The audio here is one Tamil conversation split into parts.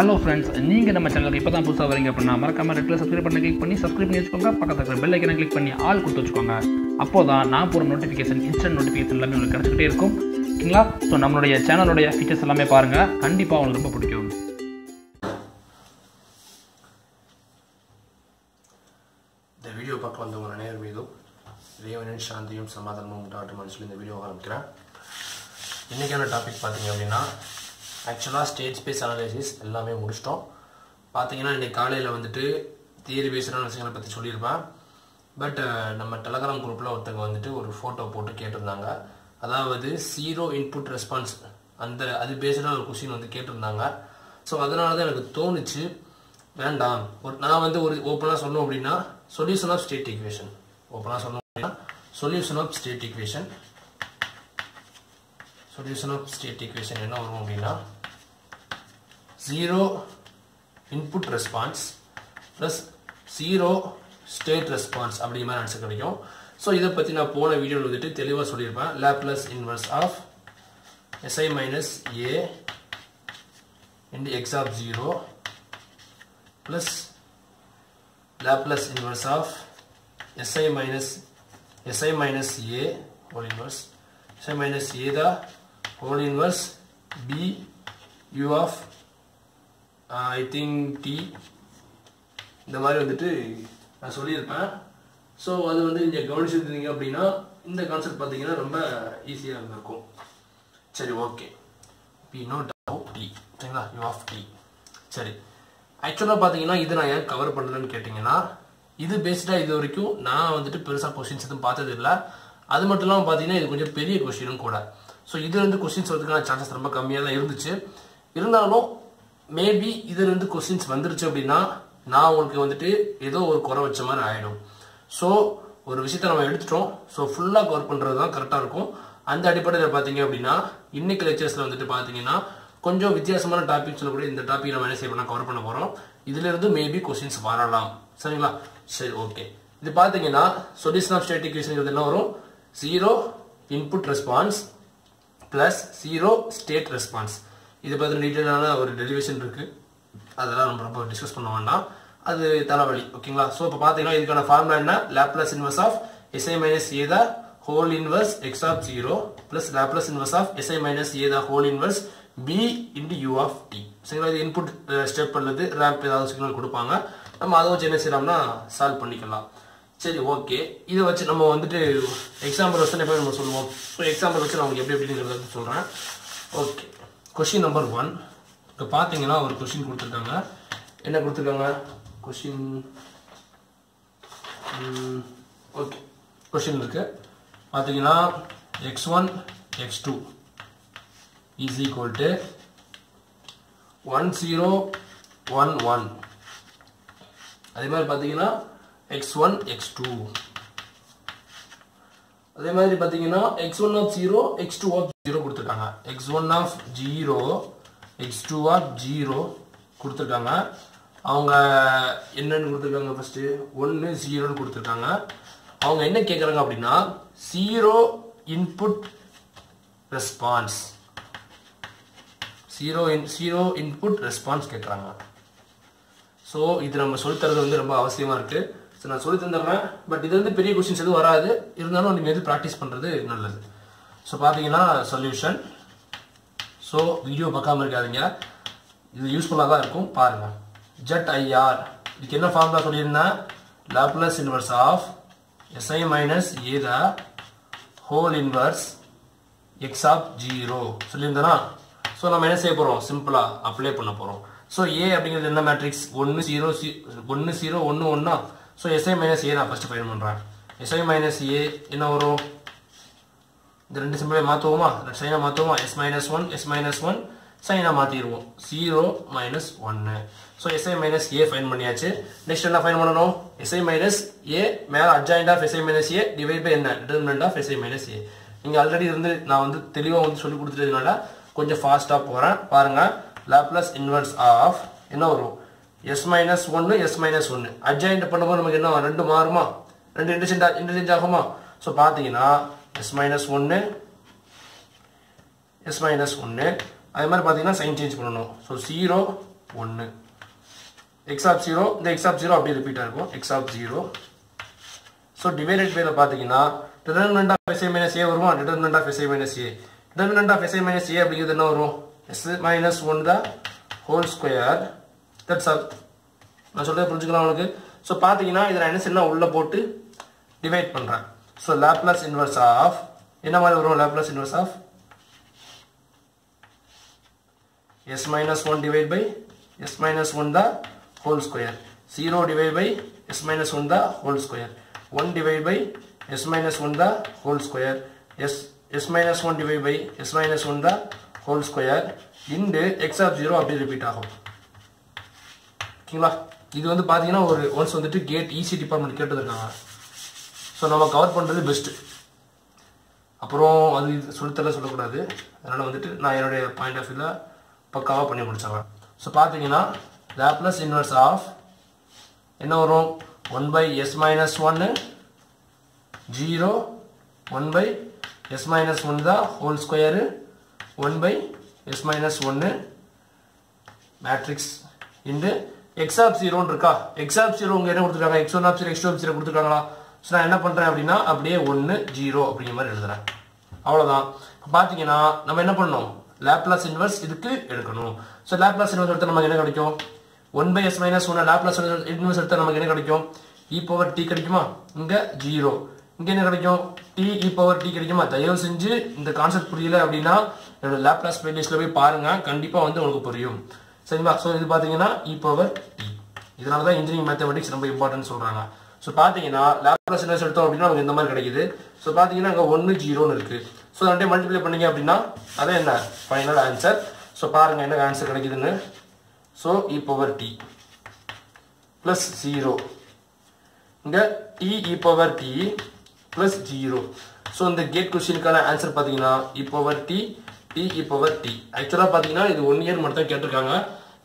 ஹலோ ஃப்ரெண்ட்ஸ் நீங்கள் நம்ம சேனலுக்கு இப்போ தான் புதுசாக வரீங்க அப்படின்னா மறக்காம ரெட்டில் சப்ஸ்கிரைப் பண்ணி கிளிக் பண்ணி சப்ஸ்கிரைப் பண்ணி வச்சுக்கோங்க. பக்கத்தில் இருக்கிற பெல் ஐக்கனை கிளிக் பண்ணி ஆல் கொடுத்து வச்சுக்கோங்க. அப்போ தான் நான் போகிற நோட்டிஃபிகேஷன் இன்ஸ்டன்ட் நோட்டிஃபிகேஷன் எல்லாமே உங்களுக்கு கிடச்சிக்கிட்டே இருக்கும். ஓகேங்களா ஸோ நம்மளுடைய சேனலுடைய ஃபீச்சர்ஸ் எல்லாமே பாருங்கள் கண்டிப்பாக உங்களுக்கு ரொம்ப பிடிக்கும். இந்த வீடியோ பார்க்க வந்தவங்க அனைவர் மீதும் இறைவனின் சாந்தியும் சமாதானமும் டாக்டர் சொல்லி இந்த வீடியோ ஆரம்பிக்கிறேன். இன்றைக்கான டாபிக் பார்த்தீங்க அப்படின்னா ஆக்சுவலாக ஸ்டேட் ஸ்பேஸ் அனாலிசிஸ் எல்லாமே முடிச்சிட்டோம். பார்த்தீங்கன்னா இன்றைக்கி காலையில் வந்துட்டு தியரி பேஸ்டான விஷயங்களை பற்றி சொல்லியிருப்பேன். பட் நம்ம டெலகிராம் குரூப்பில் ஒருத்தங்க வந்துட்டு ஒரு ஃபோட்டோ போட்டு கேட்டிருந்தாங்க. அதாவது ஜீரோ இன்புட் ரெஸ்பான்ஸ் அந்த அது பேஸ்டாக ஒரு கொஷின் வந்து கேட்டிருந்தாங்க. ஸோ அதனால தான் எனக்கு தோணுச்சு. வேண்டாம். ஒரு நான் வந்து ஒரு ஓப்பனாக சொல்லணும் அப்படின்னா சொல்யூஷன் ஆஃப் ஸ்டேட் ஈக்குவேஷன் ஓப்பனாக சொல்லணும் அப்படின்னா solution of state equation solution of state equation என்ன வரும் அப்படின்னா zero input response plus zero state response அப்படிங்கிற மாதிரி ஆன்சர் கிடைக்கும். ஸோ இதை பற்றி நான் போன வீடியோவில் வந்துட்டு தெளிவாக சொல்லியிருப்பேன். Laplace inverse of S I minus A into X of zero plus Laplace inverse of S I minus S I minus A whole inverse S I minus A whole inverse b B U of I think T இந்த மாதிரி வந்துட்டு நான் சொல்லியிருப்பேன். ஸோ அது வந்து நீங்கள் கவனிச்சிருந்தீங்க அப்படின்னா இந்த கான்செப்ட் பார்த்தீங்கன்னா ரொம்ப ஈஸியாக இருந்திருக்கும். சரி ஓகே பி நோ டவு டி சரிங்களா? யூ ஆஃப் டி சரி. ஆக்சுவலாக பார்த்தீங்கன்னா இது நான் ஏன் கவர் பண்ணலன்னு கேட்டிங்கன்னா இது பேஸ்டாக இது வரைக்கும் நான் வந்துட்டு பெருசாக கொஸ்டின்ஸ் எதுவும் பார்த்தது இல்லை அது மட்டும் இல்லாமல் பார்த்தீங்கன்னா இது கொஞ்சம் பெரிய கொஸ்டினும் கூட. ஸோ இதுலேருந்து கொஸ்டின்ஸ் வரதுக்கான சான்சஸ் ரொம்ப கம்மியாக தான் இருந்துச்சு. இருந்தாலும் மேபி இதுலேருந்து கொஸ்டின்ஸ் வந்துருச்சு அப்படின்னா நான் உங்களுக்கு வந்துட்டு ஏதோ ஒரு குறை வச்ச மாதிரி ஆகிடும் ஸோ ஒரு விஷயத்த நம்ம எடுத்துட்டோம். ஸோ ஃபுல்லாக கவர் பண்ணுறது தான் கரெக்டாக இருக்கும். அந்த அடிப்படையில் பார்த்தீங்க அப்படின்னா இன்னைக்கு லெக்சர்ஸில் வந்துட்டு பார்த்தீங்கன்னா கொஞ்சம் வித்தியாசமான டாபிக் சொல்லக்கூடிய இந்த டாபிக் நம்ம என்ன செய்ய கவர் பண்ண போகிறோம் இதுலேருந்து மேபி கொஸ்டின்ஸ் வரலாம். சரிங்களா? சரி ஓகே இது பார்த்தீங்கன்னா சொல்யூஷன் ஆஃப் ஸ்டேட்டிக் ஈக்குவேஷன் என்ன வரும்? Zero input response plus zero state response இதை பற்றி டீட்டெயிலான ஒரு டெரிவேஷன் இருக்குது அதெல்லாம் நம்ம ரொம்ப டிஸ்கஸ் பண்ண வேண்டாம். அது தலைவலி ஓகேங்களா ஸோ இப்போ பார்த்தீங்கன்னா இதுக்கான ஃபார்முலா என்ன? Laplace inverse of S I minus A the whole inverse X of zero plus Laplace inverse of S I minus A the whole inverse B into U of T சரிங்களா? இது இன்புட் ஸ்டெப் பண்ணது ரேம்ப் ஏதாவது சிக்னல் கொடுப்பாங்க. நம்ம அதை வச்சு என்ன செய்யலாம்னா சால்வ் பண்ணிக்கலாம். சரி ஓகே இதை வச்சு நம்ம வந்துட்டு எக்ஸாம்பிள் வச்சு எப்படி நம்ம சொல்லுவோம். ஸோ எக்ஸாம்பிள் வச்சு நான் உங்களுக்கு எப்படி எப்படிங்கிறத சொல்கிறேன் ஓகே கொஷின் நம்பர் ஒன் இப்போ பார்த்தீங்கன்னா ஒரு கொஷின் கொடுத்துருக்காங்க. என்ன கொடுத்துருக்காங்க? கொஷின் ஓகே கொஷின் இருக்குது பார்த்தீங்கன்னா X one X two is equal to one zero one one அதே மாதிரி பார்த்தீங்கன்னா எக்ஸ் ஒன் எக்ஸ் டூ அதே மாதிரி பார்த்தீங்கன்னா X one of zero X two of zero கொடுத்துருக்காங்க. X one of zero X two of zero கொடுத்துருக்காங்க. அவங்க என்னன்னு கொடுத்துருக்காங்க ஃபர்ஸ்ட் ஒன்று ஜீரோன்னு கொடுத்துருக்காங்க. அவங்க என்ன கேட்குறாங்க அப்படின்னா zero input response zero in zero input response கேட்குறாங்க ஸோ இது நம்ம சொல்லித்தரது வந்து ரொம்ப அவசியமாக இருக்குது ஸோ நான் சொல்லி தந்துடுறேன். பட் இது வந்து பெரிய கொஸ்டின்ஸ் எதுவும் வராது. இருந்தாலும் நீங்கள் எது ப்ராக்டிஸ் பண்ணுறது நல்லது. ஸோ பார்த்தீங்கன்னா சொல்யூஷன் ஸோ வீடியோ பார்க்காம இருக்காதீங்க. இது யூஸ்ஃபுல்லாக தான் இருக்கும். பாருங்கள் ஜெட் ஐஆர் இதுக்கு என்ன ஃபார்முலா சொல்லியிருந்தேன்? Laplace inverse of S I minus A the whole inverse X of zero சொல்லியிருந்தேனா? So நம்ம என்ன செய்ய போகிறோம் சிம்பிளாக அப்ளை பண்ண போகிறோம் ஸோ ஏ அப்படிங்கிறது என்ன மேட்ரிக்ஸ் ஒன்று ஜீரோ சி ஒன்று ஜீரோ ஒன்று ஒன்றா ஸோ எஸ்ஐ மைனஸ் ஏ நான் ஃபஸ்ட்டு ஃபைன் பண்ணுறேன் எஸ்ஐ மைனஸ் ஏ என்ன வரும்? இந்த ரெண்டு சிம்பிளே மாற்றுவோமா சைனை மாற்றுவோமா S minus one S minus one சைனை மாற்றிடுவோம் ஜீரோ மைனஸ் ஒன்று so S I minus A find பண்ணியாச்சு. நெக்ஸ்ட் என்ன ஃபைன் பண்ணணும்? எஸ்ஐ மைனஸ் ஏ மேலே adjoint of S I minus A divide by என்ன? Determinant of S I minus A நீங்கள் ஆல்ரெடி இருந்து நான் வந்து தெளிவாக வந்து சொல்லி கொடுத்துட்டதுனால கொஞ்சம் ஃபாஸ்ட்டாக போகிறேன் பாருங்கள் லேப்லஸ் இன்வெர்ஸ் ஆஃப் என்ன வரும்? எஸ் மைனஸ் ஒன்று எஸ் மைனஸ் ஒன்று அட்ஜாயிண்ட் பண்ணும்போது நமக்கு என்ன ரெண்டு மாறுமா? ரெண்டு இன்டர்சென்ட் இன்டர்சென்ட் ஆகுமா? ஸோ பார்த்தீங்கன்னா எஸ் மைனஸ் ஒன்று எஸ் மைனஸ் ஒன்று அதே மாதிரி பார்த்தீங்கன்னா சைன் சேஞ்ச் பண்ணணும். ஸோ ஜீரோ ஒன்று எக்ஸ் ஆஃப் ஜீரோ இந்த எக்ஸ் ஆஃப் ஜீரோ அப்படியே ரிப்பீட்டாக இருக்கும். X of zero so divided பைல பார்த்தீங்கன்னா determinant of S I minus A வருமா? Determinant of S I minus A determinant of S I minus A அப்படிங்கிறது என்ன வரும்? S minus one the whole square that's all நான் சொல்கிறத புரிஞ்சுக்கலாம் உனக்கு ஸோ பார்த்தீங்கன்னா இதை நான் என்ன செய்யணும் உள்ளே போட்டு டிவைட் பண்ணுறேன் ஸோ லேப்லஸ் இன்வெர்ஸ் ஆஃப் என்ன மாதிரி வரும் Laplace inverse of S minus one divide by S minus one தான் whole square zero divide by S minus one தான் whole square one divide by S minus one தான் whole square S S minus one divide by S minus one தான் whole square into X of zero அப்படி ரிப்பீட் ஆகும் ஓகேங்களா இது வந்து பார்த்தீங்கன்னா ஒரு ஒன்ஸ் வந்துட்டு கேட் இசி டிபார்ட்மெண்ட் கேட்டதுருக்காங்க ஸோ நம்ம கவர் பண்ணுறது பெஸ்ட்டு அப்புறம் அது இது சொல்லித்தர சொல்லக்கூடாது. அதனால் வந்துட்டு நான் என்னுடைய பாயிண்ட் ஆஃப் வியூவில் பக்காவாக பண்ணி முடிச்சிடுறேன். ஸோ பார்த்தீங்கன்னா லேப்லஸ் இன்வெர்ஸ் ஆஃப் என்ன வரும்? ஒன் பை எஸ் மைனஸ் ஒன்று zero one by S minus one தான் whole square one by S minus ஒன்று மேட்ரிக்ஸ் இன்டு எக்ஸ் ஆஃப் ஜீரோன்னு இருக்கா? எக்ஸ் ஜீரோ உங்க என்ன கொடுத்துருக்காங்க? X one of zero X two zero கொடுத்துருக்காங்களா? ஸோ நான் என்ன பண்ணுறேன் அப்படின்னா அப்படியே ஒன்று ஜீரோ அப்படிங்கிற மாதிரி எழுதுறேன். அவ்வளோதான் பார்த்தீங்கன்னா நம்ம என்ன பண்ணணும்? லேப்லாஸ் இன்வர்ஸ் இதுக்கு எடுக்கணும். ஸோ லேப்லாஸ் இன்வர்ஸ் எடுத்தால் நமக்கு என்ன கிடைக்கும்? ஒன் பை எஸ் மைனஸ் ஒன்று லேப்லாஸ் இன்வர்ஸ் எடுத்தால் நமக்கு என்ன கிடைக்கும்? இ பவர் டி கிடைக்குமா? இங்கே ஜீரோ இங்கே என்ன கிடைக்கும்? டி இ பவர் டி கிடைக்குமா? தயவு செஞ்சு இந்த கான்செப்ட் புரியல அப்படின்னா என்னோட லேப்லாஸ் பிளேலிஸ்ட்டில் போய் பாருங்கள் கண்டிப்பாக வந்து உங்களுக்கு புரியும். சரிங்களா? ஸோ இது பார்த்தீங்கன்னா E e power T e. இதனால தான் இன்ஜினியரிங் மேத்தமெட்டிக்ஸ் ரொம்ப இம்பார்ட்டன்ட் சொல்கிறாங்க ஸோ பார்த்தீங்கன்னா லேப்ரஸ் இன்வர்ஸ் எடுத்தோம் அப்படின்னா நமக்கு இந்த மாதிரி கிடைக்குது. ஸோ பார்த்தீங்கன்னா அங்கே ஒன்று ஜீரோன்னு இருக்குது ஸோ ரெண்டே மல்டிப்ளை பண்ணீங்க அப்படின்னா அதான் என்ன? ஃபைனல் ஆன்சர் ஸோ பாருங்கள் என்ன ஆன்சர் கிடைக்குதுன்னு. So E power T plus zero இங்கே T E power T plus zero so இந்த கேட் கொஸ்டினுக்கான ஆன்சர் பார்த்தீங்கன்னா E e power T T E power T ஆக்சுவலாக பார்த்தீங்கன்னா இது ஒன் இயர் மட்டும் தான் கேட்டிருக்காங்க.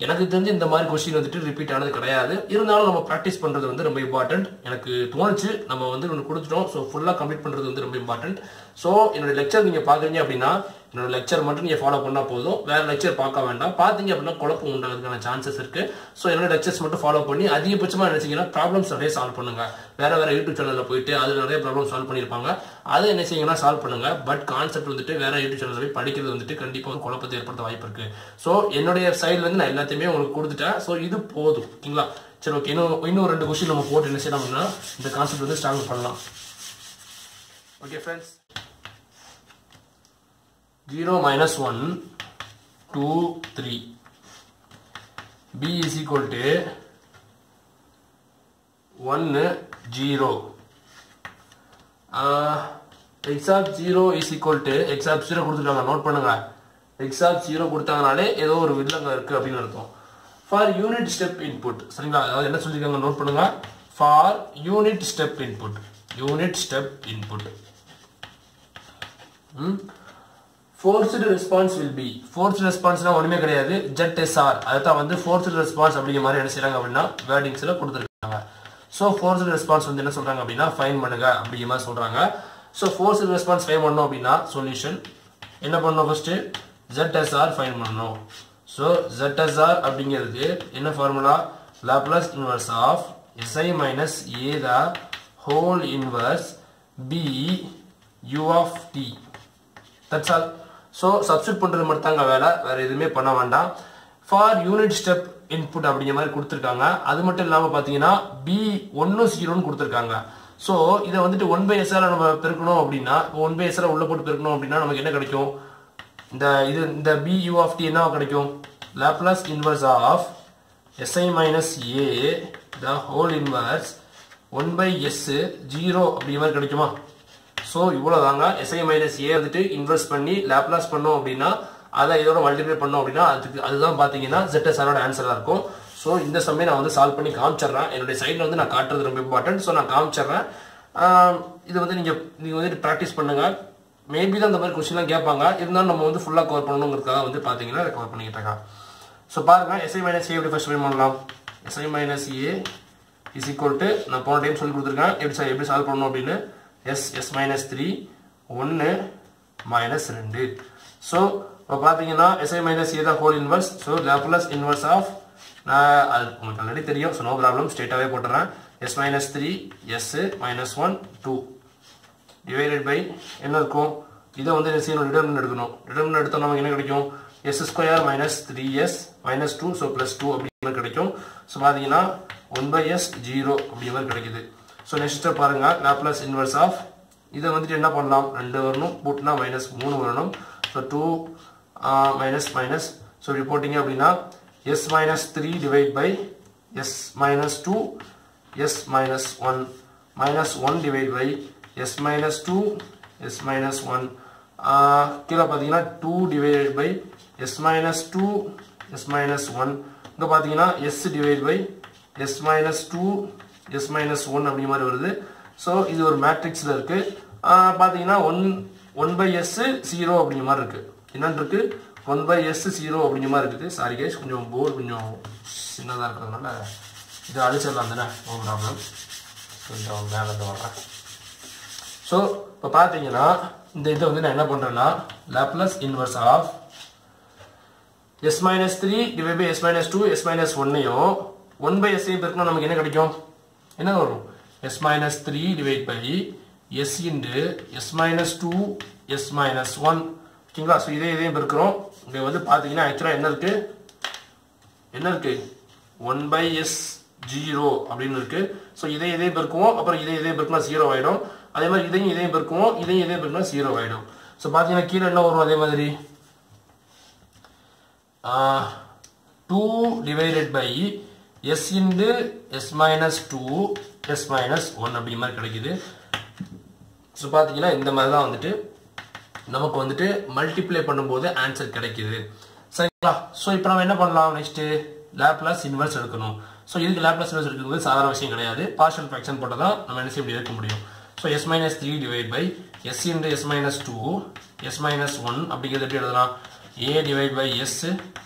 எனக்கு தெரிஞ்சு இந்த மாதிரி கொஸ்டின் வந்துட்டு ரிப்பீட் ஆனது கிடையாது. இருந்தாலும் நம்ம ப்ராக்டிஸ் பண்ணுறது வந்து ரொம்ப இம்பார்ட்டன்ட் எனக்கு தோணுச்சு. நம்ம வந்து ஒன்று கொடுத்துட்டோம். ஸோ ஃபுல்லாக கம்ப்ளீட் பண்ணுறது வந்து ரொம்ப இம்பார்ட்டன்ட் ஸோ என்னோட லெக்சர் நீங்கள் பார்க்குறீங்க அப்படின்னா என்னோட லெக்சர் மட்டும் நீங்கள் ஃபாலோ பண்ணால் போதும். வேறு லெக்சர் பார்க்க வேண்டாம். பார்த்தீங்க அப்படின்னா குழப்பம் உண்டாகிறதுக்கான சான்சஸ் இருக்குது ஸோ என்னோட லெக்சர்ஸ் மட்டும் ஃபாலோ பண்ணி அதிகபட்சமாக நினைச்சீங்கன்னா ப்ராப்ளம்ஸ் நிறைய சால்வ் பண்ணுங்கள் வேறு வேறு யூடியூப் சேனலில் போயிட்டு அதில் நிறைய ப்ராப்ளம் சால்வ் பண்ணியிருப்பாங்க. அதை என்ன செய்யுங்கன்னா சால்வ் பண்ணுங்க. பட் கான்செப்ட் வந்துட்டு வேறு யூடியூப் சேனலில் போய் படிக்கிறது வந்துட்டு கண்டிப்பாக ஒரு குழப்பத்தை ஏற்படுத்த வாய்ப்பு இருக்குது ஸோ என்னுடைய சைட்லேருந்து நான் எல்லாத்தையுமே உங்களுக்கு கொடுத்துட்டேன். ஸோ இது போதும். ஓகேங்களா? சரி ஓகே. இன்னும் இன்னும் ரெண்டு கொஸ்டின் நம்ம போட்டு என்ன செய்யலாம் அப்படின்னா இந்த கான்செப்ட் வந்து ஸ்ட்ராங் பண்ணலாம். Okay friends 0 minus 1 2 3 b is equal to 1 0 uh, x of 0 is equal to x of 0 கொடுத்துட்டாங்க. நோட் பண்ணுங்க. x of 0 கொடுத்தாங்கனாலே ஏதோ ஒரு வில்லங்க இருக்குது அப்படின்னு அர்த்தம். ஃபார் யூனிட் ஸ்டெப் இன்புட் சரிங்களா? அதாவது என்ன சொல்லியிருக்காங்க நோட் பண்ணுங்க. For unit step input unit step input forced response will be force ரெஸ்பான்ஸ்னா ஒன்றுமே கிடையாது. ஜெட் எஸ் ஆர் அதுதான் வந்து ஃபோர்ஸ்டு ரெஸ்பான்ஸ் அப்படிங்கிற மாதிரி என்ன செய்கிறாங்க அப்படின்னா வேர்டிங்ஸ்ல கொடுத்துருக்காங்க. ஸோ ஃபோர்ஸ்டு ரெஸ்பான்ஸ் வந்து என்ன சொல்கிறாங்க அப்படின்னா ஃபைன் பண்ணுங்க அப்படிங்கிற மாதிரி சொல்கிறாங்க ஸோ ஃபோர்ஸ்டு ரெஸ்பான்ஸ் ஃபைன் பண்ணோம் அப்படின்னா சொல்யூஷன் என்ன பண்ணணும் ஃபஸ்ட்டு ஜெட் ஃபைன் பண்ணணும். ஸோ ஜெட் அப்படிங்கிறது என்ன formula Laplace inverse of S I minus A the whole inverse B U of T that's all so substitute பண்ணுறது மட்டும் தாங்க வேலை. வேறு எதுவுமே பண்ண வேண்டாம். ஃபார் யூனிட் ஸ்டெப் இன்புட் அப்படிங்கிற மாதிரி கொடுத்துருக்காங்க. அது மட்டும் இல்லாமல் பார்த்தீங்கன்னா பி ஒன்று ஜீரோன்னு கொடுத்துருக்காங்க. ஸோ இதை வந்துட்டு ஒன் பை எஸ்ஆர் நம்ம பெருக்கணும் அப்படின்னா இப்போ ஒன் பை எஸ்ஆர் உள்ள போட்டு பெருக்கணும் அப்படின்னா நமக்கு என்ன கிடைக்கும்? இந்த இது இந்த பி யூ ஆஃப் டி என்ன கிடைக்கும்? Laplace inverse of S I minus A the whole inverse one by S zero அப்படிங்கிற மாதிரி கிடைக்குமா? ஸோ இவ்வளோ தாங்க எஸ்ஐ மைனஸ் ஏ வந்துட்டு இன்வெஸ்ட் பண்ணி லேப்லாஸ் பண்ணோம் அப்படின்னா அதை இதோட மல்டிப்ளை பண்ணோம் அப்படின்னா அதுக்கு அதுதான் பார்த்தீங்கன்னா ZSR-ஓட ஆன்சராக இருக்கும். ஸோ இந்த சமயம் நான் வந்து சால்வ் பண்ணி காமிச்சிடுறேன். என்னுடைய சைடில் வந்து நான் காட்டுறது ரொம்ப இம்பார்ட்டன்ட் ஸோ நான் காமிச்சிடுறேன். இது வந்து நீங்கள் நீங்கள் வந்துட்டு ப்ராக்டிஸ் பண்ணுங்கள் மேபி தான் இந்த மாதிரி கொஸ்டின்லாம் கேட்பாங்க. இருந்தாலும் நம்ம வந்து ஃபுல்லாக கவர் பண்ணணுங்கிறதுக்காக வந்து பார்த்தீங்கன்னா கவர் பண்ணிக்கிட்டு இருக்கேன் ஸோ பாருங்க. எஸ்ஐ மைனஸ் ஏ எப்படி ஃபஸ்ட் ஃபைன் பண்ணலாம்? S I minus A is equal to நான் போன டைம் சொல்லி கொடுத்துருக்கேன். எப்படி எப்படி சால்வ் பண்ணணும் அப்படின்னு? எஸ் எஸ் மைனஸ் த்ரீ ஒன்று மைனஸ் ரெண்டு. ஸோ இப்போ பார்த்தீங்கன்னா எஸ்ஐ மைனஸ் ஏ தான் whole inverse so Laplace inverse of நான் அது உங்களுக்கு ஆல்ரெடி தெரியும். ஸோ நோ ப்ராப்ளம் ஸ்ட்ரெயிட்டாகவே போட்டுறேன். S minus three s minus one two divided by என்ன இருக்கும்? இதை வந்து என்ன செய்யணும்? டிடர்மினன் எடுக்கணும். டிடர்மினன் எடுத்தால் நமக்கு என்ன கிடைக்கும்? S square minus three s minus two so plus two அப்படிங்கிற கிடைக்கும். ஸோ பார்த்தீங்கன்னா ஒன் பை எஸ் ஜீரோ அப்படிங்கிற மாதிரி கிடைக்குது. ஸோ நெக்ஸ்ட் பாருங்கள் லாப்லஸ் இன்வர்ஸ் ஆஃப் இதை வந்துட்டு என்ன பண்ணலாம்? ரெண்டு வரணும் பூட்னா மைனஸ் மூணு வரணும். So two minus minus so இப்படி போட்டிங்க அப்படின்னா s minus three divide by s minus two s minus one minus one divide by s minus two s minus one கீழே பார்த்தீங்கன்னா two divided by s minus two s minus one இங்கே பார்த்தீங்கன்னா s divide by s minus two s minus one அப்படி மாதிரி வருது. ஸோ இது ஒரு மேட்ரிக்ஸில் இருக்குது பார்த்தீங்கன்னா one one by s zero அப்படிங்கிற மாதிரி இருக்குது என்னென்னு இருக்குது ஒன் பை எஸ் ஜீரோ அப்படிங்கிற மாதிரி இருக்குது. சாரி கேஸ் கொஞ்சம் போர்டு கொஞ்சம் சின்னதாக இருக்கிறதுனால இது அழிச்சிடலாம் தானே? நோ ப்ராப்ளம் கொஞ்சம் மேலே வர்றேன். ஸோ இப்போ பார்த்தீங்கன்னா இந்த இதை வந்து நான் என்ன பண்ணுறேன்னா Laplace inverse of s minus three divide by s minus two s minus ஒன்னையும் ஒன் பை எஸ்ஸையும் பெருக்கணும் நமக்கு என்ன கிடைக்கும்? என்ன வரும்? S minus three divide by s into s minus two s minus one ஓகேங்களா? ஸோ இதே இதையும் இருக்கிறோம் இங்கே வந்து பார்த்தீங்கன்னா ஆக்சுவலாக என்ன இருக்கு? என்ன இருக்கு? ஒன் பை எஸ் ஜீரோ அப்படின்னு இருக்கு. ஸோ இதே இதே பெருக்குவோம். அப்புறம் இதே இதே பெருக்குனா ஜீரோ ஆகிடும் அதே மாதிரி இதையும் இதையும் பெருக்குவோம். இதையும் இதே பெருக்குனா ஜீரோ ஆகிடும் ஸோ பார்த்தீங்கன்னா கீழே என்ன வரும் அதே மாதிரி? Two divided by s into s minus two s minus one அப்படி மாதிரி கிடைக்குது. ஸோ பார்த்தீங்கன்னா இந்த மாதிரி தான் வந்துட்டு நமக்கு வந்துட்டு மல்டிப்ளை பண்ணும்போது ஆன்சர் கிடைக்குது. சரிங்களா? ஸோ இப்போ நம்ம என்ன பண்ணலாம் நெக்ஸ்ட்டு லேப்லஸ் இன்வெர்ஸ் எடுக்கணும். ஸோ இதுக்கு லேப்லஸ் இன்வெர்ஸ் எடுக்கிறது சாதாரண விஷயம் கிடையாது. பார்ஷல் ஃபிராக்ஷன் போட்டால் தான் நம்ம என்ன செய்ய முடியும்? எடுக்க முடியும். So s minus three divide by s into s minus two s minus one அப்படிங்கிறது எப்படி எழுதலாம்? A divide by s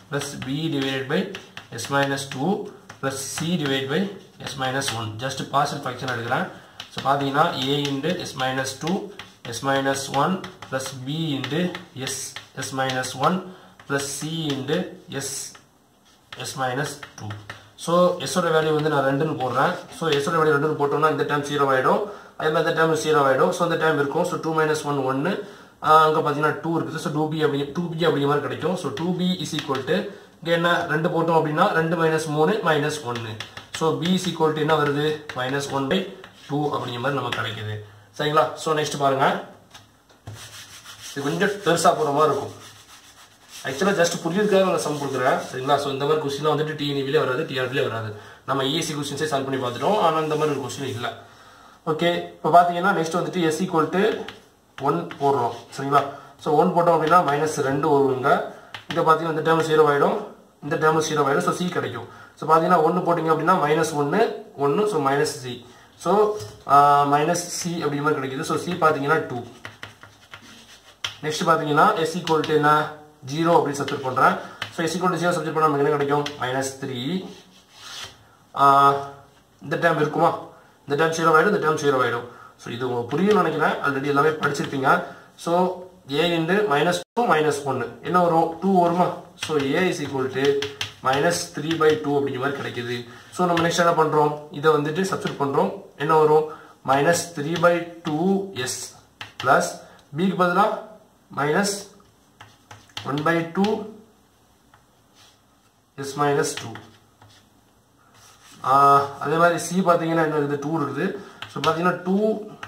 plus B divide by s minus two plus C divide by s minus one just partial function எடுக்கிறேன். ஸோ பார்த்தீங்கன்னா A into s minus two s minus one plus B into s s minus one plus C into s s minus two so எஸ்ஸோட value வந்து நான் ரெண்டுன்னு போடுறேன். ஸோ எஸ்ஸோட வேல்யூ ரெண்டுன்னு போட்டோம்னா இந்த டைம் ஜீரோ ஆகிடும் அதே மாதிரி இந்த டைம் ஜீரோ ஆகிடும் ஸோ அந்த டைம் இருக்கும். ஸோ டூ மைனஸ் ஒன் ஒன்று அங்கே பார்த்தீங்கன்னா டூ இருக்குது. ஸோ டூ பி அப்படி டூ பி அப்படிங்கிற மாதிரி கிடைக்கும். So two B is equal to இங்கே என்ன ரெண்டு போட்டோம் அப்படின்னா ரெண்டு மைனஸ் மூணு மைனஸ் ஒன்று ஸோ பிஇஸ் ஈக்குவல் டு என்ன வருது? மைனஸ் ஒன் பை டூ அப்படிங்கிற மாதிரி நமக்கு கிடைக்குது. சரிங்களா? ஸோ நெக்ஸ்ட் பாருங்க. இது கொஞ்சம் பெருசாக போகிற மாதிரி இருக்கும். ஆக்சுவலாக ஜஸ்ட் புரியுதுக்காக நான் சம் கொடுக்குறேன். சரிங்களா? ஸோ இந்த மாதிரி கொஸ்டின்லாம் வந்துட்டு டிஎன்இவிலே வராது டிஆர்பிலே வராது. நம்ம இஎஸ்சி கொஸ்டின்ஸே சால்வ் பண்ணி பார்த்துட்டோம். ஆனால் இந்த மாதிரி ஒரு கொஸ்டின் இல்லை. ஓகே இப்போ பார்த்தீங்கன்னா நெக்ஸ்ட் வந்துட்டு எஸ் ஈக்குவல் டு ஒன் போடுறோம். சரிங்களா? ஸோ ஒன் போட்டோம் அப்படின்னா மைனஸ் ரெண்டு வருங்க இங்கே பார்த்தீங்கன்னா இந்த டேர்ம் ஜீரோ ஆகிடும் இந்த டேர்ம் ஜீரோ ஆயிடும் ஸோ சி கிடைக்கும். ஸோ பார்த்தீங்கன்னா ஒன்று போட்டிங்க அப்படின்னா மைனஸ் ஒன்று ஒன்று so minus C so minus C அப்படிங்கிற மாதிரி கிடைக்குது. ஸோ சி பார்த்தீங்கன்னா டூ நெக்ஸ்ட் பார்த்தீங்கன்னா எஸ் ஈக்குவல் டு என்ன? ஜீரோ அப்படின்னு சப்ஜெக்ட் பண்ணுறேன் so s equal to zero subject பண்ணால் நமக்கு என்ன கிடைக்கும்? மைனஸ் த்ரீ இந்த டேம் இருக்குமா? இந்த டேம் ஜீரோ ஆகிடும் இந்த டேம் ஜீரோ ஆகிடும் ஸோ இது புரியும் நினைக்கிறேன். ஆல்ரெடி எல்லாமே படிச்சிருப்பீங்க. So A into minus two minus ஒன்று என்ன வரும்? டூ வருமா? So A is equal to minus three by two அப்படிங்கிற மாதிரி கிடைக்குது. ஸோ நம்ம நெக்ஸ்ட் என்ன பண்ணுறோம் இதை வந்துட்டு சப்ஸ்டியூட் பண்ணுறோம் என்ன வரும்? Minus three by two s plus பிக்கு பதிலாக minus one by two s minus two அதே மாதிரி சி பார்த்தீங்கன்னா என்ன இருக்குது? டூ இருக்குது. ஸோ பார்த்தீங்கன்னா two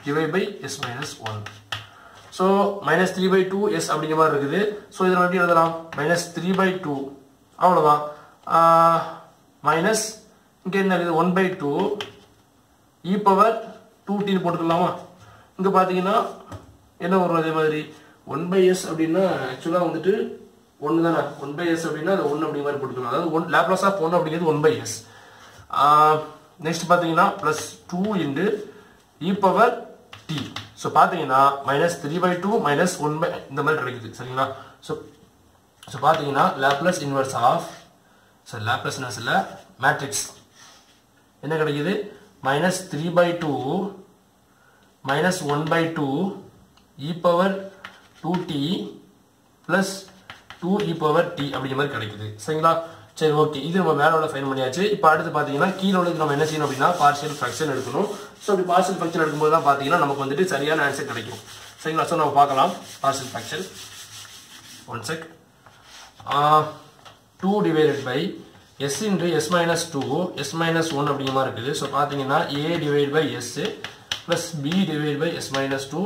divide by s minus one so minus three by two s அப்படிங்கிற மாதிரி இருக்குது. ஸோ இதை நம்ம எப்படி எழுதலாம்? மைனஸ் த்ரீ பை டூ அவ்வளோதான் மைனஸ் இங்கே என்ன இருக்குது? One by two e power two டின்னு போட்டுக்கலாமா? இங்கே பார்த்தீங்கன்னா என்ன வரும் அதே மாதிரி? ஒன் பை எஸ் அப்படின்னா ஆக்சுவலாக வந்துட்டு ஒன்று தானே ஒன் பை எஸ் அப்படின்னா அது ஒன்று அப்படிங்கிற மாதிரி போட்டுக்கலாம். அதாவது ஒன் லேப்லாஸ் ஆஃப் ஒன்று அப்படிங்கிறது ஒன் பை எஸ் நெக்ஸ்ட் பார்த்தீங்கன்னா plus two into e power t so பார்த்தீங்கன்னா minus three by two minus one by இந்த மாதிரி கிடைக்குது சரிங்களா? ஸோ ஸோ பார்த்தீங்கன்னா Laplace inverse of so Laplace inverse இல்லை மேட்ரிக்ஸ் என்ன கிடைக்குது? Minus three by two minus one by two e power two t plus two e power t அப்படிங்கிற மாதிரி கிடைக்குது. சரிங்களா? சரி ஓகே இது நம்ம மேலே உள்ள ஃபைன் பண்ணியாச்சு. இப்போ அடுத்து பார்த்தீங்கன்னா கீழே உள்ளது நம்ம என்ன செய்யணும் அப்படின்னா பார்சியல் ஃபங்க்ஷன் எடுக்கணும். ஸோ அப்படி பார்சியல் ஃபங்க்ஷன் எடுக்கும்போது தான் பார்த்தீங்கன்னா நமக்கு வந்துட்டு சரியான ஆன்சர் கிடைக்கும். சரிங்களா? ஸோ நம்ம பார்க்கலாம். Partial function one sec two divided by s into s minus two s minus one அப்படிங்கிற மாதிரி இருக்குது. ஸோ பார்த்தீங்கன்னா A divide by s plus B divide by s minus two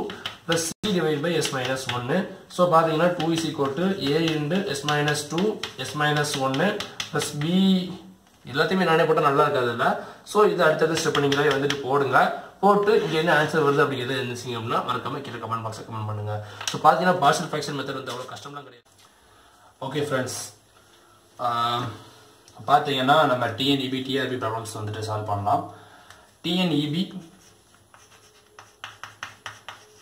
plus C divide by s minus ஒன்று ஸோ பார்த்தீங்கன்னா two is equal to A into s minus two s minus ஒன்று ப்ளஸ் பி எல்லாத்தையுமே நானே போட்டால் நல்லா இருக்காது இல்லை? ஸோ இது அடுத்தடுத்த ஸ்டெப் நீங்களே வந்துட்டு போடுங்க. போட்டு இங்கே என்ன ஆன்சர் வருது அப்படி எது இருந்துச்சிங்க அப்படின்னா மறக்காம கீழே கமெண்ட் பாக்ஸில் கமெண்ட் பண்ணுங்கள் ஸோ பார்த்தீங்கன்னா பார்சல் ஃபேக்ஷன் மெத்தட் வந்து அவ்வளோ கஷ்டம்லாம் கிடையாது. ஓகே ஃப்ரெண்ட்ஸ் பார்த்தீங்கன்னா நம்ம டிஎன்இபி டிஆர்பி ப்ராப்ளம்ஸ் வந்துட்டு சால்வ் பண்ணலாம். டிஎன்இபி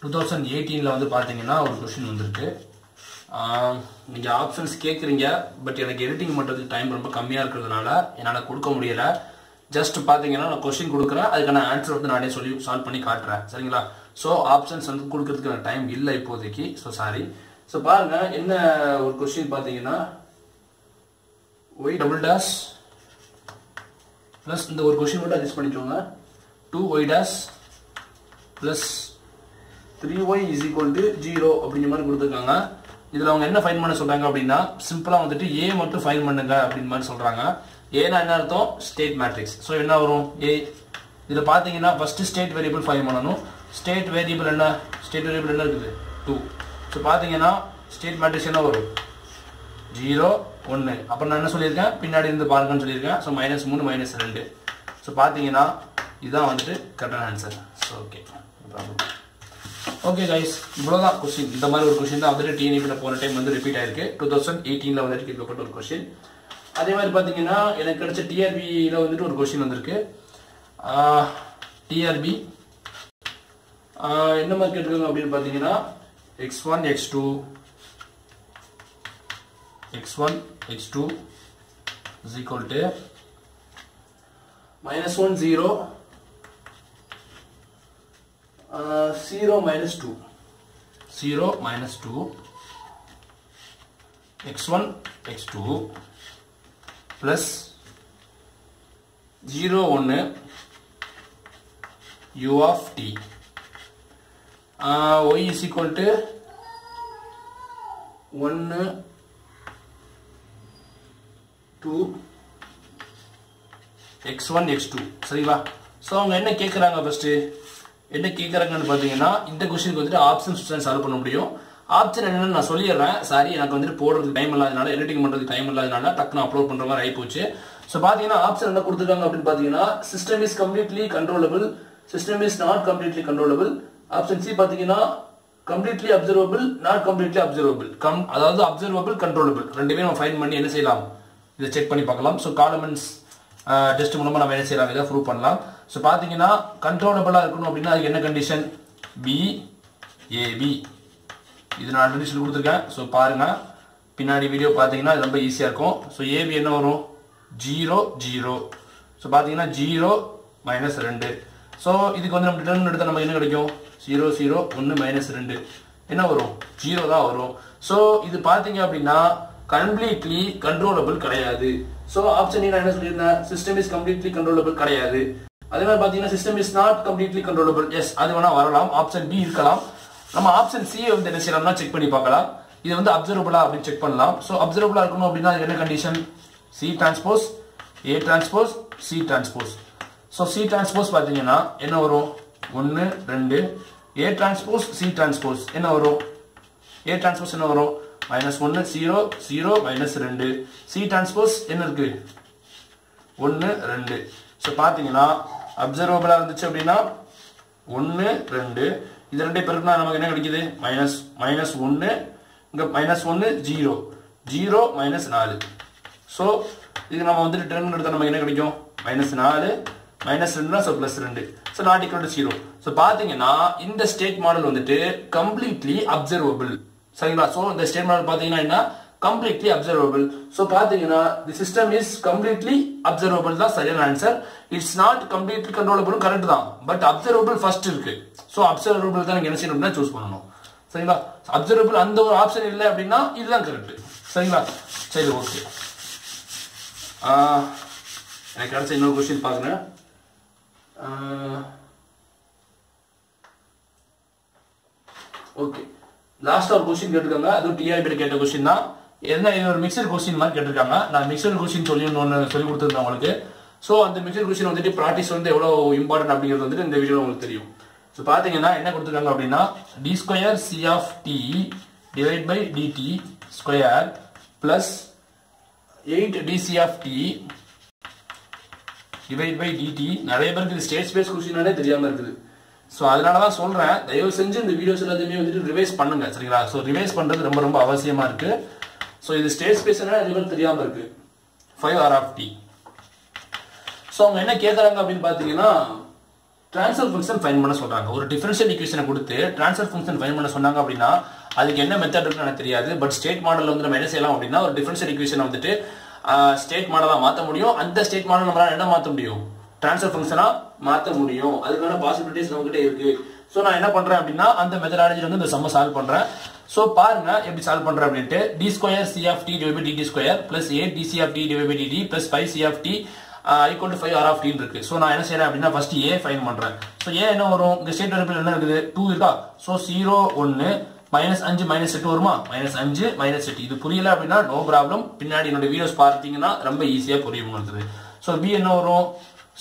டூ தௌசண்ட் எயிட்டீனில் வந்து பார்த்தீங்கன்னா ஒரு கொஷின் வந்திருக்கு. நீங்கள் ஆப்ஷன்ஸ் கேட்குறீங்க பட் எனக்கு எடிட்டிங் பண்ணுறதுக்கு டைம் ரொம்ப கம்மியாக இருக்கிறதுனால என்னால் கொடுக்க முடியலை. ஜஸ்ட் பார்த்தீங்கன்னா நான் கொஷின் கொடுக்குறேன் அதுக்கான ஆன்சர் வந்து நானே சொல்லி சால்வ் பண்ணி காட்டுறேன். சரிங்களா? ஸோ ஆப்ஷன்ஸ் வந்து கொடுக்கறதுக்கு டைம் இல்லை இப்போதைக்கு. ஸோ சாரி ஸோ பாருங்க என்ன ஒரு கொஸ்டின் பார்த்தீங்கன்னா ஒய் டபுள் டேஷ் ப்ளஸ் இந்த ஒரு கொஷின் மட்டும் அட்ஜஸ்ட் பண்ணிக்கோங்க. Two y dash plus three y is equal to zero அப்படிங்கிற மாதிரி கொடுத்துருக்காங்க. இதில் அவங்க என்ன ஃபைன் பண்ண சொல்கிறாங்க அப்படின்னா சிம்பிளாக வந்துட்டு ஏ மட்டும் ஃபைன் பண்ணுங்க அப்படின்னு மாதிரி சொல்கிறாங்க ஏன்னா என்ன அர்த்தம்? ஸ்டேட் மேட்ரிக்ஸ் ஸோ என்ன வரும்? ஏ இதில் பார்த்தீங்கன்னா ஃபஸ்ட்டு ஸ்டேட் வேரியபிள் ஃபைன் பண்ணணும். ஸ்டேட் வேரியபிள் என்ன? ஸ்டேட் வேரியபிள் என்ன இருக்குது? டூ ஸோ பார்த்தீங்கன்னா ஸ்டேட் மேட்ரிக்ஸ் என்ன வரும்? ஜீரோ ஒன்று அப்புறம் நான் என்ன சொல்லியிருக்கேன்? பின்னாடி இருந்து பாருங்கன்னு சொல்லியிருக்கேன். ஸோ மைனஸ் மூணு மைனஸ் ரெண்டு. ஸோ பார்த்தீங்கன்னா இதுதான் வந்துட்டு கரெக்டான answer so okay problem okay guys இவ்வளோதான் கொஸ்டின் இந்த மாதிரி ஒரு கொஸ்டின் தான் வந்துட்டு டிஎன்இபியில் போன டைம் வந்து ரிப்பீட் ஆயிருக்கு. டூ தௌசண்ட் எயிட்டீனில் வந்துட்டு கேட்கப்பட்ட ஒரு கொஸ்டின் அதே மாதிரி பார்த்தீங்கன்னா எனக்கு கிடைச்ச டிஆர்பியில் வந்துட்டு ஒரு கொஸ்டின் வந்திருக்கு. டிஆர்பி என்ன மாதிரி கேட்டுருக்காங்க அப்படின்னு பார்த்தீங்கன்னா x one x two x1 x2 is equal to minus 1 0 zero 0 minus 2 0 minus 2 x1 x2 plus 0 1 u of t. uh, y is equal to 1 two x one x two சரிங்களா அவங்க என்ன கேட்கிறாங்க ஃபர்ஸ்ட் என்ன கேட்குறாங்கன்னு பார்த்தீங்கன்னா இந்த கொஸ்டினுக்கு வந்துட்டு ஆப்ஷன்ஸ் சால்வ் பண்ண முடியும். ஆப்ஷன் என்னன்னு நான் சொல்லிடுறேன். சாரி எனக்கு வந்துட்டு போடுறதுக்கு டைம் இல்லாதனால எடிட்டிங் பண்ணுறதுக்கு டைம் இல்லாதனால டக்குன்னு அப்லோட் பண்ணுற மாதிரி ஆகிப்போச்சு ஸோ பார்த்தீங்கன்னா ஆப்ஷன் என்ன கொடுத்துருக்காங்க அப்படின்னு பார்த்தீங்கன்னா system is completely controllable system is not completely controllable option C பார்த்தீங்கன்னா completely observable not completely observable come அதாவது அப்சர்வபிள் கண்ட்ரோலபிள் ரெண்டுமே நம்ம ஃபைன் பண்ணி என்ன செய்யலாம்? இதை செக் பண்ணி பார்க்கலாம். ஸோ காலமெண்ட்ஸ் டெஸ்ட் மூலமாக நம்ம என்ன செய்யலாம்? இதை ப்ரூவ் பண்ணலாம். ஸோ பார்த்தீங்கன்னா கண்ட்ரோலபிளாக இருக்கணும் அப்படின்னா அதுக்கு என்ன கண்டிஷன் பி ஏபி இது நான் ஆல்ரெடி சொல்லி கொடுத்துருக்கேன். ஸோ பாருங்கள் பின்னாடி வீடியோ பார்த்தீங்கன்னா இது ரொம்ப ஈஸியாக இருக்கும். ஸோ ஏபி என்ன வரும்? ஜீரோ ஜீரோ ஸோ பார்த்தீங்கன்னா ஜீரோ மைனஸ் ரெண்டு. ஸோ இதுக்கு வந்து நம்ம ரிட்டர்ன் எடுத்தால் நமக்கு என்ன கிடைக்கும்? ஜீரோ ஜீரோ ஒன்று மைனஸ் ரெண்டு. என்ன வரும்? ஜீரோ தான் வரும். ஸோ இது பார்த்தீங்க அப்படின்னா கம்ப்ளீட்லி கண்ட்ரோலபிள் கிடையாது. ஸோ ஆப்ஷன் நான் என்ன சொல்லியிருந்தேன்? சிஸ்டம் இஸ் கம்ப்ளீட்லி கண்ட்ரோலபிள் கிடையாது. அதே மாதிரி பார்த்தீங்கன்னா system is not completely controllable yes அது வேணா வரலாம். ஆப்ஷன் பி இருக்கலாம். நம்ம ஆப்ஷன் சி வந்து என்ன செய்யலாம்னா செக் பண்ணி பார்க்கலாம். இது வந்து அப்சர்வபிளா அப்படின்னு செக் பண்ணலாம். ஸோ அப்சர்வபிளா இருக்கணும் அப்படின்னா அது என்ன condition C transpose A transpose C transpose so C transpose பார்த்தீங்கன்னா என்ன வரும்? ஒன்று ரெண்டு. ஏ டிரான்ஸ்போஸ் சி டிரான்ஸ்போஸ் என்ன வரும்? ஏ டிரான்ஸ்போஸ் என்ன வரும்? மைனஸ் ஒன்று ஜீரோ ஜீரோ மைனஸ் ரெண்டு. சி டிரான்ஸ்போஸ் என்ன இருக்கு? ஒன்று ரெண்டு. ஸோ பார்த்தீங்கன்னா அப்சர்வபிளாக இருந்துச்சு அப்படின்னா ஒன்று ரெண்டு. இது ரெண்டே பெருக்குனா நமக்கு என்ன கிடைக்குது? மைனஸ் மைனஸ் ஒன்று இங்கே மைனஸ் ஒன்று ஜீரோ ஜீரோ மைனஸ் நாலு. ஸோ இதுக்கு நம்ம வந்துட்டு டென் எடுத்தால் நமக்கு என்ன கிடைக்கும்? மைனஸ் நாலு. மைனஸ் ரெண்டுனா ஸோ ப்ளஸ் ரெண்டு. So not equal to zero so பார்த்தீங்கன்னா இந்த ஸ்டேட் மாடல் வந்துட்டு கம்ப்ளீட்லி அப்சர்வபிள் சரிங்களா? ஸோ இந்த ஸ்டேட் மாடல் பார்த்தீங்கன்னா என்ன? கம்ப்ளீட்லி அப்சர்வபிள் ஸோ பார்த்தீங்கன்னா the system is completely observable தான் சரியான answer it's not completely controllable correct தான். பட் அப்சர்வபிள் ஃபர்ஸ்ட் இருக்கு. ஸோ அப்சர்வபிள் தான் என்ன செய்யணும் அப்படின்னா சூஸ் பண்ணணும். சரிங்களா? அப்சர்வபிள் அந்த ஒரு ஆப்ஷன் இல்லை அப்படின்னா இதுதான் கரெக்ட் சரிங்களா? சரி ஓகே எனக்கு கிடைச்ச இன்னொரு கொஸ்டின் பார்க்குறேன் ஓகே லாஸ்ட் ஒரு கொஸ்டின் கேட்டுக்கோங்க அதுவும் டிஆர்பி கேட்ட கொஸ்டின் தான். என்ன இது ஒரு மிக்சர் கொஸ்டின் மாதிரி கேட்டிருக்காங்க. நான் மிக்சர் கொஸ்டின் சொல்லி ஒன்று சொல்லி கொடுத்துருந்தேன் உங்களுக்கு. ஸோ அந்த மிக்சர் கொஸ்டின் வந்துட்டு ப்ராக்டிஸ் வந்து எவ்வளோ இம்பார்ட்டன்ட் அப்படிங்கிறது வந்துட்டு இந்த வீடியோ உங்களுக்கு தெரியும். ஸோ பார்த்தீங்கன்னா என்ன கொடுத்துருக்காங்க அப்படின்னா d square c of t divide by dt square plus eight dc of t divide by dt நிறைய பேருக்கு இது ஸ்டேட் ஸ்பேஸ் கொஸ்டினாலே தெரியாமல் இருக்குது. ஸோ அதனால தான் சொல்கிறேன் தயவு செஞ்சு இந்த வீடியோஸ் எல்லாத்தையுமே வந்துட்டு ரிவைஸ் பண்ணுங்க சரிங்களா? ஸோ ரிவைஸ் பண்ணுறது ரொம்ப ரொம்ப அவசியமாக இருக்குது ஸோ இது ஸ்டேட் ஸ்பேஸ் என்ன தெரியாமல் தெரியாம இருக்கு. Five r of t so அவங்க என்ன கேட்குறாங்க அப்படின்னு பார்த்தீங்கன்னா ட்ரான்ஸ்ஃபர் ஃபங்க்ஷன் ஃபைன் பண்ண சொல்கிறாங்க ஒரு டிஃபரன்ஷியல் ஈக்குவேஷனை கொடுத்து ட்ரான்ஸ்ஃபர் ஃபங்க்ஷன் ஃபைன் பண்ண சொன்னாங்க அப்படின்னா அதுக்கு என்ன மெத்தட் இருக்குன்னு எனக்கு தெரியாது. பட் ஸ்டேட் மாடல் வந்து நம்ம என்ன செய்யலாம் அப்படின்னா ஒரு டிஃபரன்ஷியல் ஈக்குவேஷனை வந்துட்டு ஸ்டேட் மாடலாக மாற்ற முடியும். அந்த ஸ்டேட் மாடல் நம்மளால் என்ன மாற்ற முடியும்? ட்ரான்ஸ்ஃபர் ஃபங்க்ஷனாக மாற்ற முடியும். அதுக்கான பாசிபிலிட்டிஸ் நம்மகிட்ட இருக்குது ஸோ நான் என்ன பண்ணுறேன் அப்படின்னா அந்த மெத்தடாலஜி வந்து இந்த சம்ம சால்வ் பண்ணுறேன் ஸோ பாருங்க எப்படி சால்வ் பண்ணுறேன் அப்படின்ட்டு. D square c of t divide by dt square plus eight dc of t divide by dt plus five c of t equal to five r of t இருக்கு. ஸோ நான் என்ன செய்யறேன் அப்படின்னா ஃபர்ஸ்ட் ஏ ஃபைன் பண்றேன். ஸோ ஏ என்ன வரும்? இந்த ஸ்டேட் வேரியபிள் என்ன இருக்குது? டூ இருக்கா? ஸோ ஜீரோ ஒன்று மைனஸ் அஞ்சு மைனஸ் எட்டு வருமா? மைனஸ் அஞ்சு மைனஸ் எட்டு. இது புரியல அப்படின்னா நோ ப்ராப்ளம் பின்னாடி என்னோட வீடியோஸ் பார்த்தீங்கன்னா ரொம்ப ஈஸியாக புரியும் உங்களுக்கு. ஸோ பி என்ன வரும்?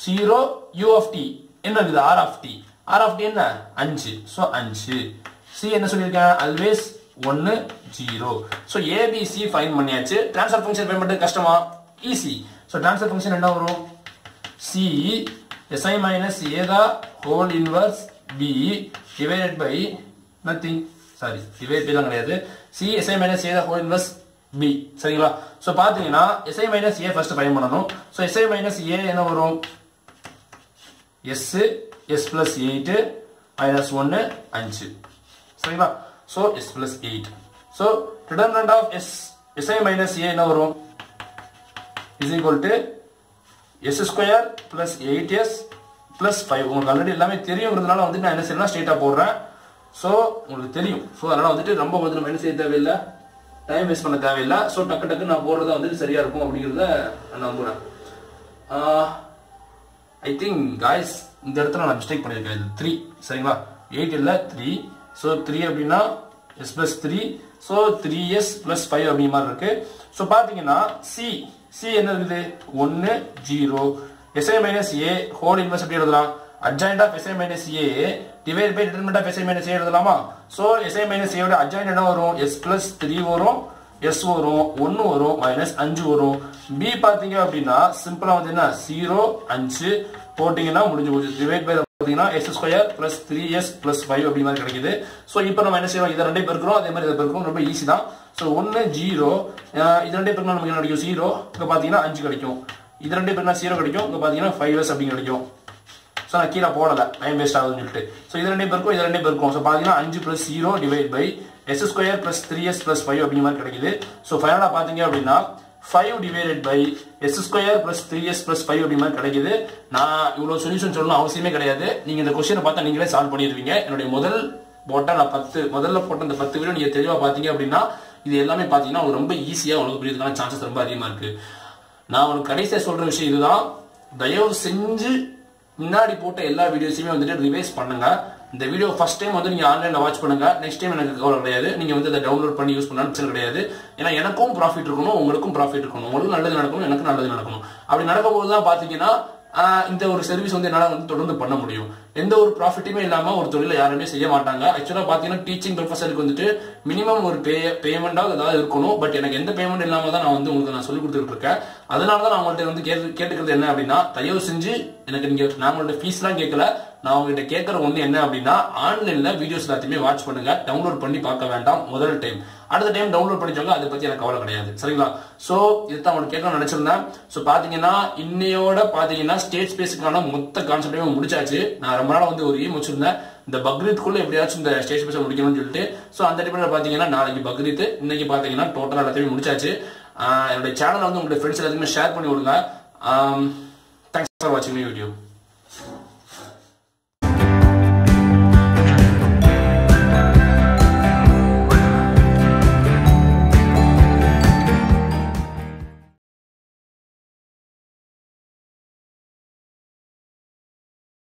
ஜீரோ யூ ஆஃப் டி என்ன இருக்குது? R of t r of t என்ன? அஞ்சு. ஸோ அஞ்சு. சி என்ன சொல்லியிருக்கேன் அல்வேஸ் ஒன்று ஜீரோ ஸோ ஏபிசி ஃபைன் பண்ணியாச்சு. ட்ரான்ஸ்ஃபர் ஃபங்க்ஷன் ஃபைன் பண்ணுறது கஷ்டமா? ஈஸி ஸோ ட்ரான்ஸ்ஃபர் ஃபங்க்ஷன் என்ன வரும்? சி எஸ்ஐ மைனஸ் ஏதா whole inverse B divided by nothing sorry divide by கிடையாது. சி எஸ்ஐ மைனஸ் ஏதா ஹோல் இன்வர்ஸ் பி சரிங்களா? ஸோ பார்த்தீங்கன்னா s I minus A first find பண்ணணும். So s I minus A என்ன வரும்? S s plus eight minus ஒன்று அஞ்சு சரிங்களா? So s plus eight so determinant of s s I minus A என்ன வரும்? Is equal to s square plus eight s plus five உங்களுக்கு ஆல்ரெடி எல்லாமே தெரியுங்கிறதுனால வந்துட்டு நான் என்ன செய்யணும் ஸ்ட்ரெயிட்டாக போடுறேன். ஸோ உங்களுக்கு தெரியும். ஸோ அதனால் வந்துட்டு ரொம்ப வந்து நம்ம என்ன செய்ய தேவையில்லை? டைம் வேஸ்ட் பண்ண தேவையில்லை. ஸோ டக்கு டக்கு நான் போடுறதா வந்துட்டு சரியாக இருக்கும் அப்படிங்கிறத நான் நம்புகிறேன் ஐ திங்க் காய்ஸ் இந்த இடத்துல நான் மிஸ்டேக் பண்ணியிருக்கேன். இது த்ரீ சரிங்களா? எயிட் இல்லை த்ரீ ஸோ த்ரீ அப்படின்னா s plus three so three s plus five அப்படிங்கிற மாதிரி இருக்கு. ஸோ பார்த்தீங்கன்னா சி சி என்ன இருக்குது? ஒன்று zero s I minus A whole invest எப்படி எழுதலாம்? Adjoint of s I minus A divide by determinant of s I minus A எழுதலாமா? ஸோ எஸ்ஐ மைனஸ் ஏயோட அட்ஜாயிண்ட் என்ன வரும்? எஸ் பிளஸ் த்ரீ வரும் எஸ் வரும் ஒன்று வரும் மைனஸ் அஞ்சு வரும். பி பார்த்தீங்க அப்படின்னா சிம்பிளாக வந்து என்ன? ஜீரோ அஞ்சு. போட்டிங்கன்னா முடிஞ்சு போச்சு. டிவைட் பை பார்த்தீங்கன்னா s square plus three s plus five அப்படி மாதிரி கிடைக்குது. ஸோ இப்போ நம்ம என்ன செய்வோம் இதை ரெண்டே பெருக்கிறோம் அதே மாதிரி இதை பெருக்கிறோம் ரொம்ப ஈஸி தான். ஸோ ஒன்று ஜீரோ இது ரெண்டே பெருக்கணும் நமக்கு என்ன கிடைக்கும்? ஜீரோ இங்கே பார்த்தீங்கன்னா அஞ்சு கிடைக்கும். இது ரெண்டே பெருக்கா ஜீரோ கிடைக்கும். இங்கே பார்த்தீங்கன்னா ஃபைவ் எஸ் அப்படி கிடைக்கும். ஸோ நான் கீழே போடலை. டைம் வேஸ்ட் ஆகுதுன்னு சொல்லிட்டு. ஸோ இது ரெண்டே பேருக்கும். இது ரெண்டே பேருக்கும். ஸோ பார்த்தீங்கன்னா அஞ்சு plus zero divide by S square plus three S plus five அப்படிங்கிற மாதிரி கிடைக்குது. ஸோ ஃபைனலாக பார்த்தீங்க அப்படின்னா five divided by S square plus three S plus five அப்படி மாதிரி கிடைக்குது. நான் இவ்வளோ சொல்யூஷன் சொல்லணும் அவசியமே கிடையாது. நீங்கள் இந்த கொஸ்டினை பார்த்தா நீங்களே சால்வ் பண்ணிடுவீங்க. என்னுடைய முதல் போட்டால் நான் பத்து முதல்ல போட்ட அந்த பத்து வீடியோ நீங்கள் தெளிவாக பார்த்தீங்க அப்படின்னா இது எல்லாமே பார்த்தீங்கன்னா ரொம்ப ஈஸியாக உங்களுக்கு புரியுதுக்கான சான்சஸ் ரொம்ப அதிகமாக இருக்குது நான் உனக்கு கடைசியாக சொல்கிற விஷயம் இதுதான். தயவு செஞ்சு முன்னாடி போட்ட எல்லா வீடியோஸையுமே வந்துட்டு ரிவைஸ் பண்ணுங்கள் இந்த வீடியோ ஃபர்ஸ்ட் டைம் வந்து நீங்க ஆன்லைன்ல வாட்ச் பண்ணுங்க. நெக்ஸ்ட் டைம் எனக்கு கவலை கிடையாது. நீங்க வந்து அதை டவுன்லோட் பண்ணி யூஸ் பண்ண பிரச்சனை கிடையாது. ஏன்னா எனக்கும் ப்ராஃபிட் இருக்கணும் உங்களுக்கும் ப்ராஃபிட் இருக்கணும். உங்களுக்கும் நல்லது நடக்கணும் எனக்கு நல்லது நடக்கணும். அப்படி நடக்கும்போது தான் பாத்தீங்கன்னா இந்த ஒரு சர்வீஸ் வந்து என்னால் வந்து தொடர்ந்து பண்ண முடியும். எந்த ஒரு ப்ராஃபிட்டுமே இல்லாம ஒரு தொழிலை யாருமே செய்ய மாட்டாங்க. ஆக்சுவலாக பாத்தீங்கன்னா டீச்சிங் ப்ரொஃபஸருக்கு வந்துட்டு மினிமம் ஒரு பே பேமெண்டாவது ஏதாவது இருக்கணும். பட் எனக்கு எந்த பேமெண்ட் இல்லாம தான் நான் வந்து உங்களுக்கு நான் சொல்லி கொடுத்துட்டு இருக்கேன். அதனால தான் நான் உங்கள்கிட்ட வந்து கேட்டு கேட்டுக்கிறது என்ன அப்படின்னா தயவு செஞ்சு எனக்கு நீங்க நான் உங்கள்ட்ட ஃபீஸ்லாம் கேட்கல நான் உங்ககிட்ட கேட்கற ஒண்ணு என்ன அப்படின்னா ஆன்லைன்ல வீடியோஸ் எல்லாத்தையுமே வாட்ச் பண்ணுங்க. டவுன்லோட் பண்ணி பார்க்க வேண்டாம் முதல் டைம் அடுத்த டைம் டவுன்லோட் பண்ணிச்சவங்க அதை பத்தி எனக்கு கவலை கிடையாது. சரிங்களா? சோ இதுதான் உங்களுக்கு கேட்கணும்னு நினைச்சிருந்தேன். சோ பாத்தீங்கன்னா இன்னையோட பாத்தீங்கன்னா ஸ்டேட் ஸ்பேஸுக்கான மொத்த கான்செப்டையும் முடிச்சாச்சு. நான் ரொம்ப நாள் வந்து ஒரு ஈம் வச்சிருந்தேன் இந்த பக்ரீத்குள்ள எப்படியாச்சும் இந்த ஸ்டேட் ஸ்பேஸை முடிக்கணும்னு சொல்லிட்டு. சோ அந்த டைம்ல பாத்தீங்கன்னா நாளைக்கு பக்ரீத் இன்னைக்கு பாத்தீங்கன்னா டோட்டலாக எல்லாத்தையுமே முடிச்சாச்சு. என்னுடைய சேனலை வந்து உங்களுடைய ஃப்ரெண்ட்ஸ் எல்லாத்துக்குமே ஷேர் பண்ணி விடுங்க. தேங்க்ஸ் ஃபார் வாட்சிங் யூடியூப்